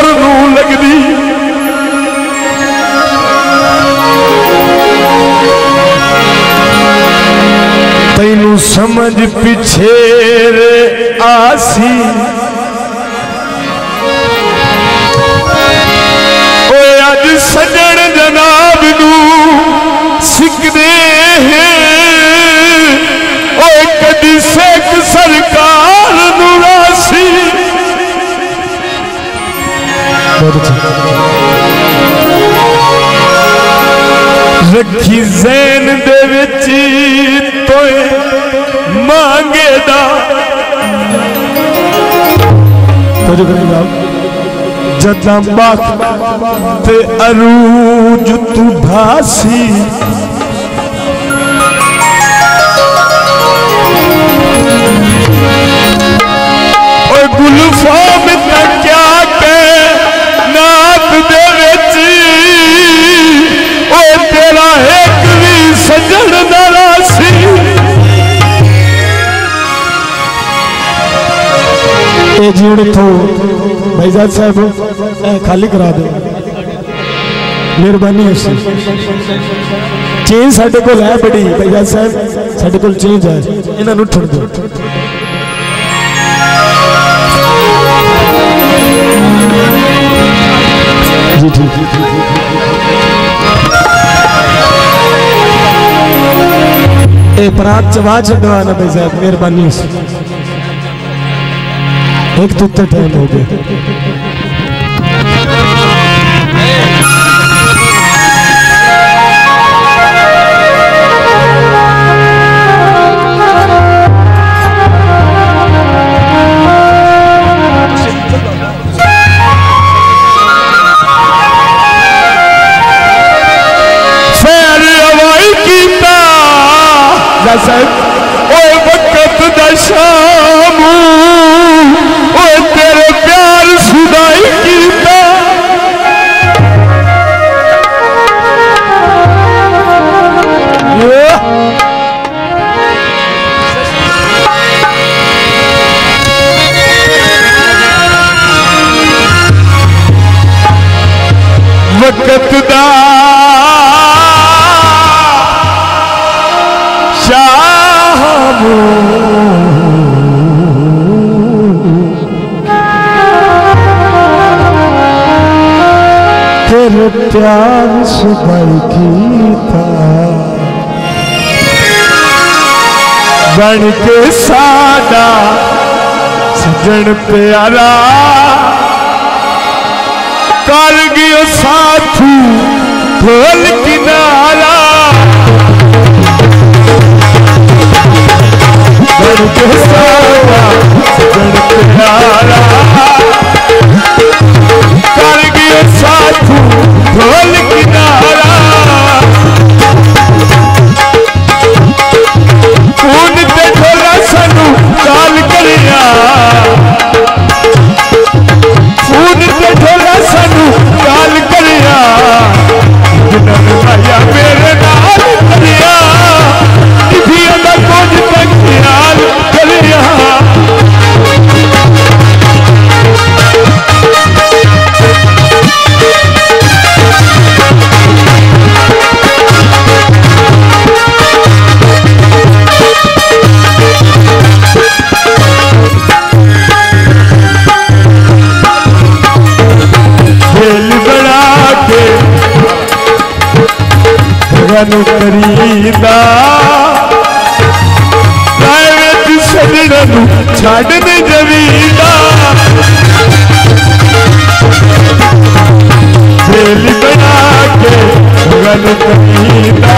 ਸੁਰ ਨੂੰ ਲੱਗਦੀ। ਤੈਨੂੰ ਸਮਝ ਪਿੱਛੇ ਰੇ ਆਸੀ। ਓਏ ਅੱਜ ਸੱਜਣ ਜਨਾਬ ਨੂੰ ਸਿੱਖਦੇ तो मा अरू जुतूदासी ਤੇ ਜਿਹੜੇ ਤੋਂ ਭਾਈਜਾਨ ਸਾਹਿਬ ਇਹ ਖਾਲੀ ਕਰਾ ਦਿਓ ਮਿਹਰਬਾਨੀ ਹੈ ਸਰ ਚੇਂਜ ਸਾਡੇ ਕੋਲ ਹੈ ਬੜੀ ਭਾਈਜਾਨ ਸਾਹਿਬ ਸਾਡੇ ਕੋਲ ਚੇਂਜ ਹੈ ਇਹਨਾਂ ਨੂੰ ਛੱਡ ਦਿਓ जी ठीक ए परात चवा छॾो आहे न भाई साहिबु महिरबानी एक तो इतना टाइम हो गया ये प्यार सुबह की था। बन के सादा, सजन प्यारा। कर गयो साथी, ढोल किनारा। बन के सादा, सजन प्यारा। कर गयो साथी Holy ਰਨ ਕਰੀਦਾ ਰਾਏ ਵਿੱਚ ਸਜਣ ਨੂੰ ਛੱਡ ਦੇ ਜਵੀਦਾ ਦਿਲ ਬਣਾ ਕੇ ਰਨ ਕਰੀਦਾ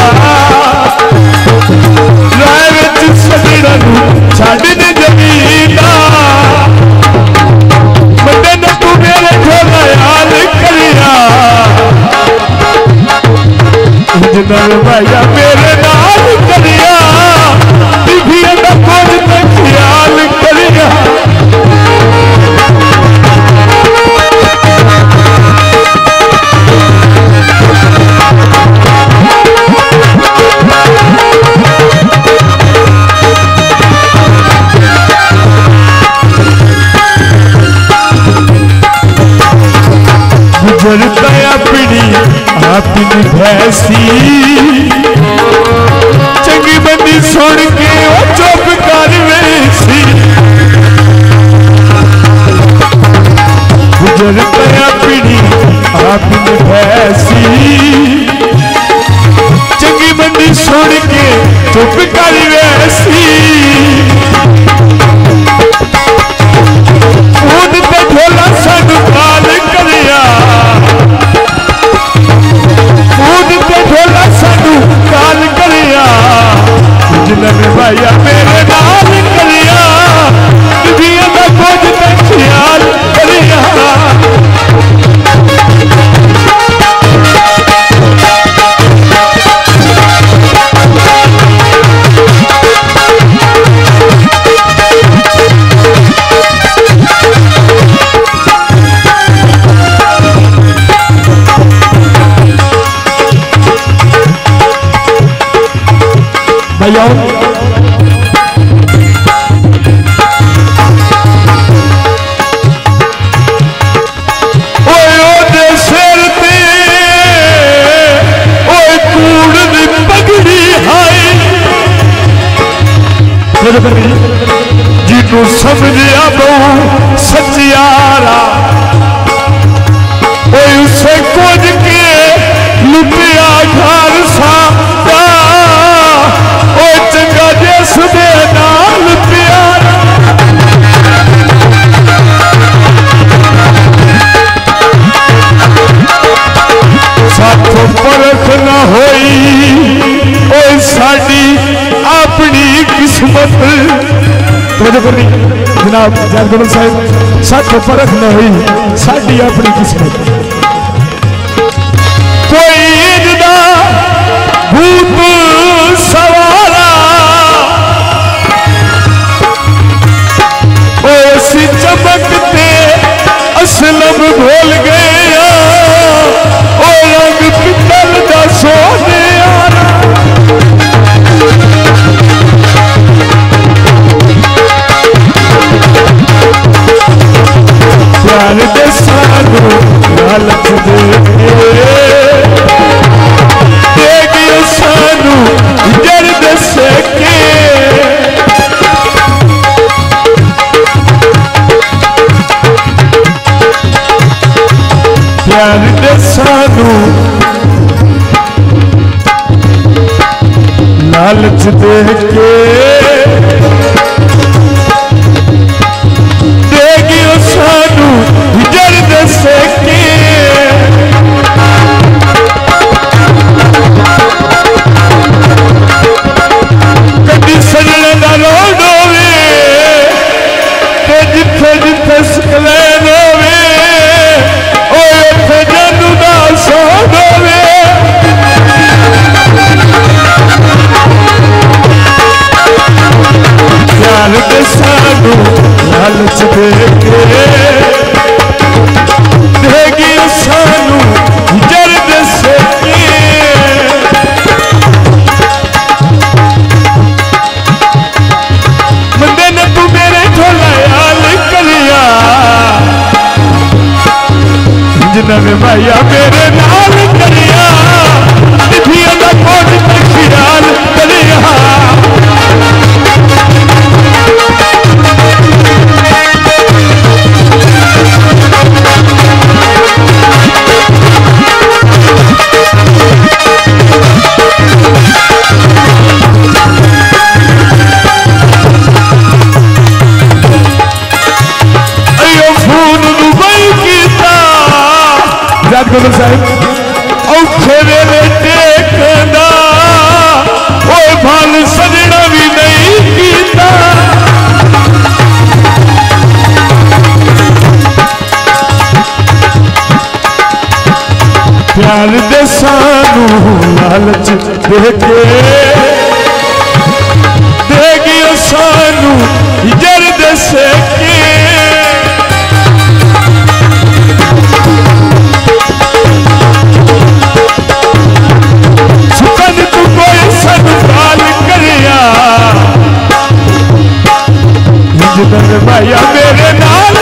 ਰਾਏ ਵਿੱਚ ਸਜਣ ਨੂੰ ਛੱਡ गल भैया मेरे नाल करिया। ख्याल करिया गुजरता भैसी। चुप कर वेसी पीढ़ी आप भैसी। चंगी मंडी सुन के चुप कर वैसी भाइया मेरे नाल कलिया दुनिया का कुछ ख्याल कलिया। भैया ਮਜਬੂਰੀ ਜਨਾਬ ਜਗਦਬਲ ਸਾਹਿਬ ਸੱਚ ਪਰਖ ਨਹੀਂ ਸਾਡੀ ਆਪਣੀ ਕਿਸਮਤ ਕੋਈ लालच देख के Miami ਨਾਲ ਦੇ ਸਾਨੂੰ ਲਾਲਚ ਦੇ ਕੇ ਦੇ ਗਿਓ ਸਾਨੂੰ ਯਰ ਦੇ ਸੇਕੇ ਸੁਖਨ ਤੂੰ ਕੋਈ ਸੰਤਾਲ ਕਰਿਆ ਜਿੰਦਨ ਮਾਇਆ ਮੇਰੇ ਨਾਲ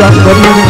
Dios,